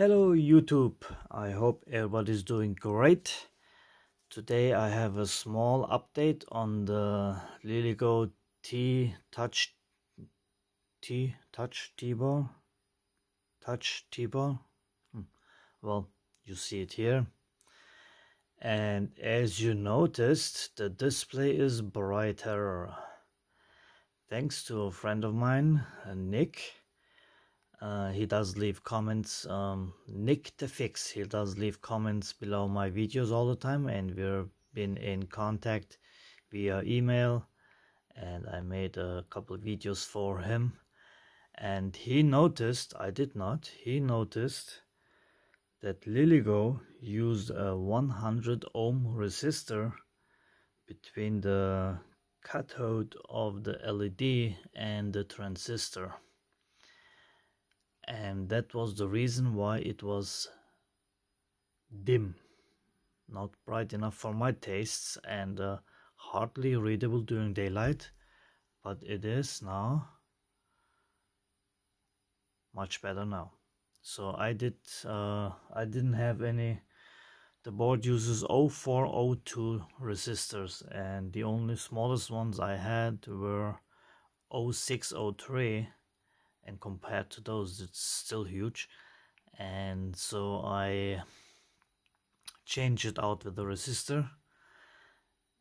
Hello YouTube, I hope everybody's doing great. Today I have a small update on the LilyGo T Touch T Touch T-Ball Touch. Hmm. Well, you see it here. And as you noticed, the display is brighter. Thanks to a friend of mine, Nick uh, he does leave comments. Um, Nick the Fix, he does leave comments below my videos all the time, and we've been in contact via email. And I made a couple of videos for him, and he noticed, I did not, he noticed that LilyGo used a 100 ohm resistor between the cathode of the LED and the transistor and that was the reason why it was dim not bright enough for my tastes and uh, hardly readable during daylight. But it is now much better now. So I did uh, I didn't have any the board uses 0402 resistors and the only smallest ones I had were 0603 and compared to those it's still huge. And so I change it out with the resistor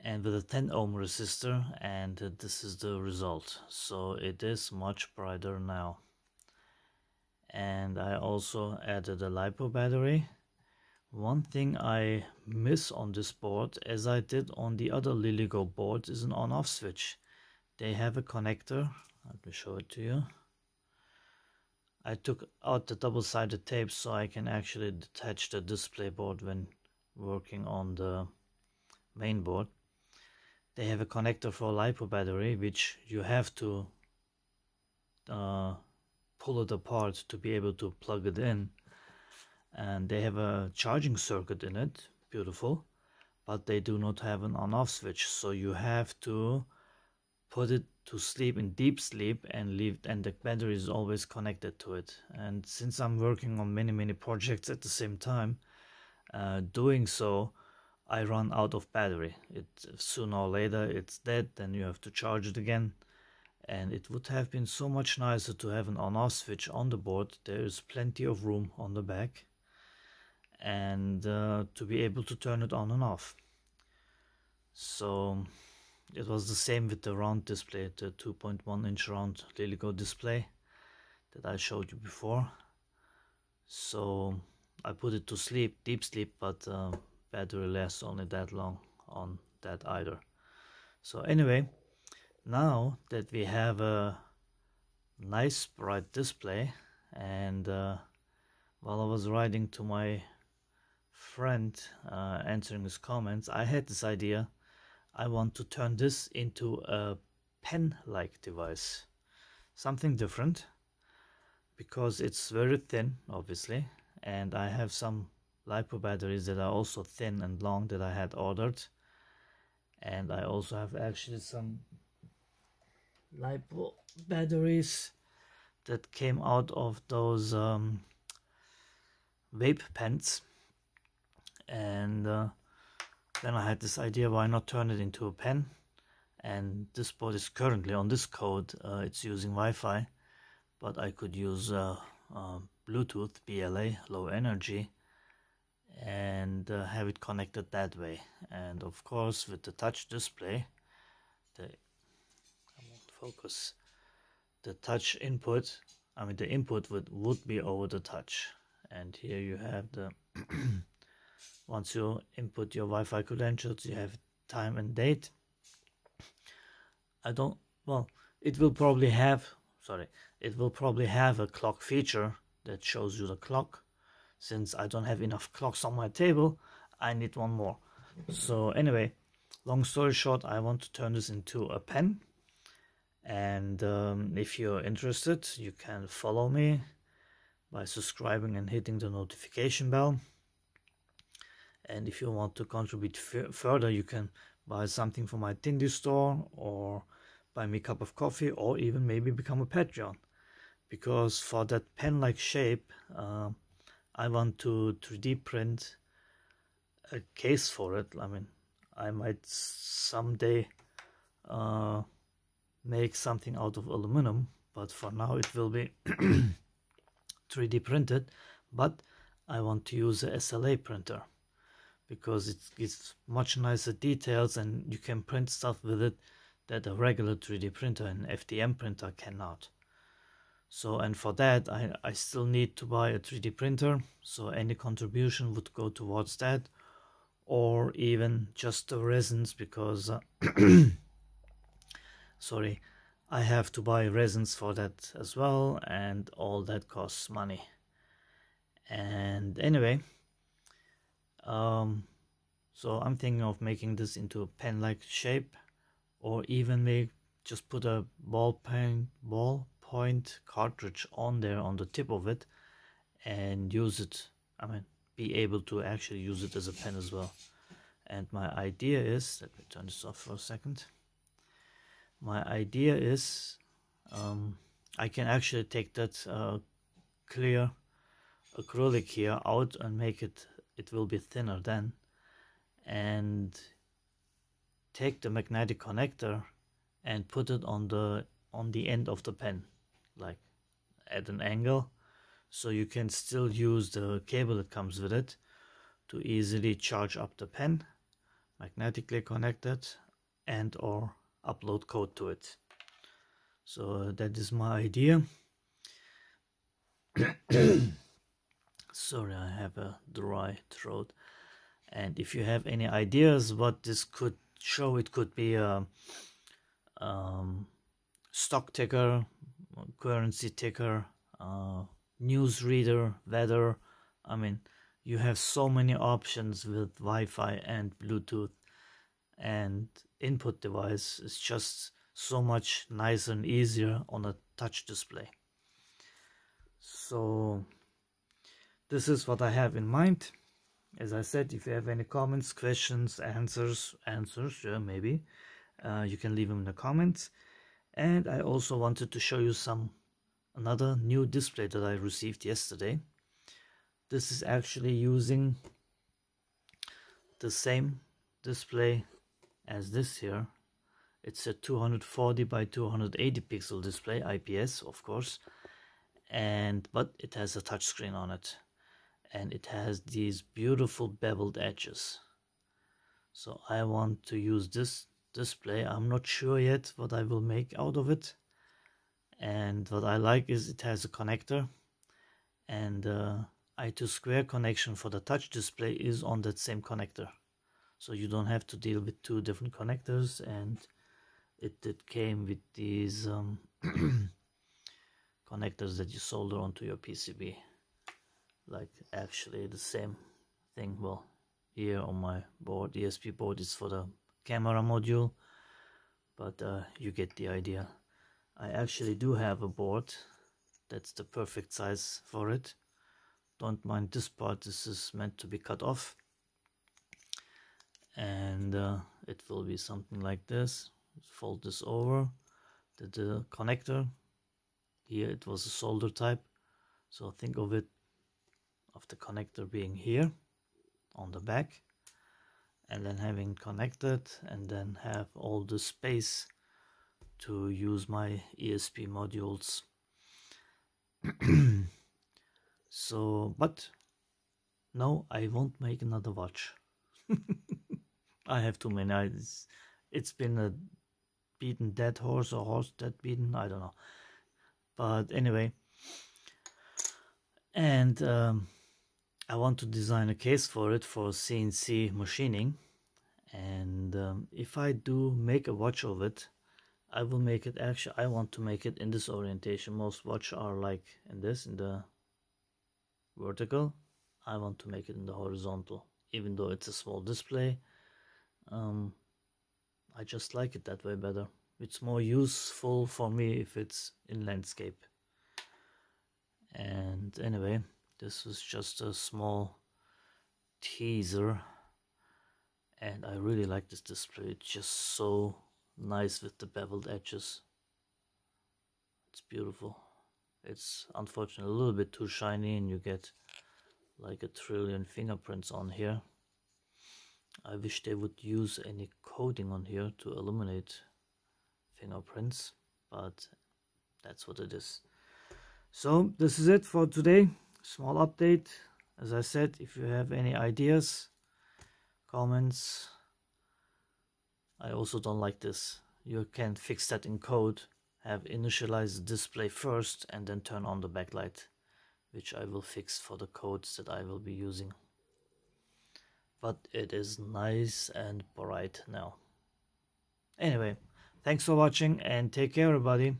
and with a 10 ohm resistor and this is the result. So it is much brighter now. And I also added a LiPo battery. One thing I miss on this board as I did on the other LilyGo board is an on off switch. They have a connector. Let me show it to you I took out the double-sided tape so I can actually detach the display board when working on the main board. They have a connector for a LiPo battery which you have to uh, pull it apart to be able to plug it in and they have a charging circuit in it, beautiful, but they do not have an on-off switch so you have to put it to sleep in deep sleep and leave and the battery is always connected to it. And since i'm working on many many projects at the same time uh, doing so i run out of battery. It sooner or later it's dead then you have to charge it again. And it would have been so much nicer to have an on off switch on the board. There is plenty of room on the back. And uh, to be able to turn it on and off. So it was the same with the round display the 2.1 inch round LilyGo display that I showed you before. So I put it to sleep deep sleep but uh, battery lasts only that long on that either. So anyway now that we have a nice bright display and uh, while I was writing to my friend uh, answering his comments I had this idea I want to turn this into a pen-like device. Something different because it's very thin obviously and I have some LiPo batteries that are also thin and long that I had ordered. And I also have actually some LiPo batteries that came out of those um, vape pens. And uh, then I had this idea why not turn it into a pen? And this board is currently on this code uh, it's using Wi-Fi but I could use uh, uh, Bluetooth BLA low energy and uh, have it connected that way. And of course with the touch display the focus the touch input I mean the input would would be over the touch. And here you have the once you input your Wi-Fi credentials you have time and date. I don't well it will probably have sorry it will probably have a clock feature that shows you the clock. Since I don't have enough clocks on my table I need one more. So anyway long story short I want to turn this into a pen. And um, if you're interested you can follow me by subscribing and hitting the notification bell and if you want to contribute further you can buy something from my Tindie store or buy me a cup of coffee or even maybe become a Patreon because for that pen-like shape uh, I want to 3D print a case for it. I mean, I might someday uh, make something out of aluminum, but for now it will be 3D printed. But I want to use a SLA printer because it gives much nicer details and you can print stuff with it that a regular 3D printer and FDM printer cannot. So, and for that, I, I still need to buy a 3D printer. So any contribution would go towards that or even just the resins because, sorry, I have to buy resins for that as well. And all that costs money. And anyway, um, so I'm thinking of making this into a pen-like shape or even make just put a ball pen ball point cartridge on there on the tip of it and use it. I mean be able to actually use it as a pen as well. And my idea is let me turn this off for a second. My idea is um, I can actually take that uh, clear acrylic here out and make it it will be thinner then. And take the magnetic connector and put it on the on the end of the pen like at an angle. So you can still use the cable that comes with it to easily charge up the pen magnetically connected and or upload code to it. So uh, that is my idea sorry i have a dry throat. And if you have any ideas what this could show it could be a um, stock ticker currency ticker uh, news reader weather. I mean you have so many options with wi-fi and bluetooth and input device. Is just so much nicer and easier on a touch display. So this is what i have in mind as I said, if you have any comments, questions, answers, answers, yeah, maybe, uh, you can leave them in the comments. And I also wanted to show you some another new display that I received yesterday. This is actually using the same display as this here. It's a 240 by 280 pixel display, IPS of course, and but it has a touchscreen on it and it has these beautiful beveled edges. So I want to use this display. I'm not sure yet what I will make out of it. And what I like is it has a connector. And uh, I2 square connection for the touch display is on that same connector. So you don't have to deal with two different connectors. And it, it came with these um, connectors that you solder onto your PCB like actually the same thing well here on my board ESP board is for the camera module but uh, you get the idea. I actually do have a board that's the perfect size for it. Don't mind this part this is meant to be cut off. And uh, it will be something like this. Fold this over the, the connector. Here it was a solder type so think of it of the connector being here on the back and then having connected and then have all the space to use my ESP modules. So but no I won't make another watch. I have too many. It's, it's been a beaten dead horse or horse dead beaten I don't know. But anyway. And um, I want to design a case for it for CNC machining. And um, if I do make a watch of it I will make it actually I want to make it in this orientation. Most watch are like in this in the vertical. I want to make it in the horizontal even though it's a small display. Um, I just like it that way better. It's more useful for me if it's in landscape. And anyway this was just a small teaser and I really like this display it's just so nice with the beveled edges it's beautiful it's unfortunately a little bit too shiny and you get like a trillion fingerprints on here. I wish they would use any coating on here to eliminate fingerprints, but that's what it is. So this is it for today. Small update. As I said, if you have any ideas, comments, I also don't like this. You can fix that in code. Have initialized the display first and then turn on the backlight, which I will fix for the codes that I will be using. But it is nice and bright now. Anyway, thanks for watching and take care everybody.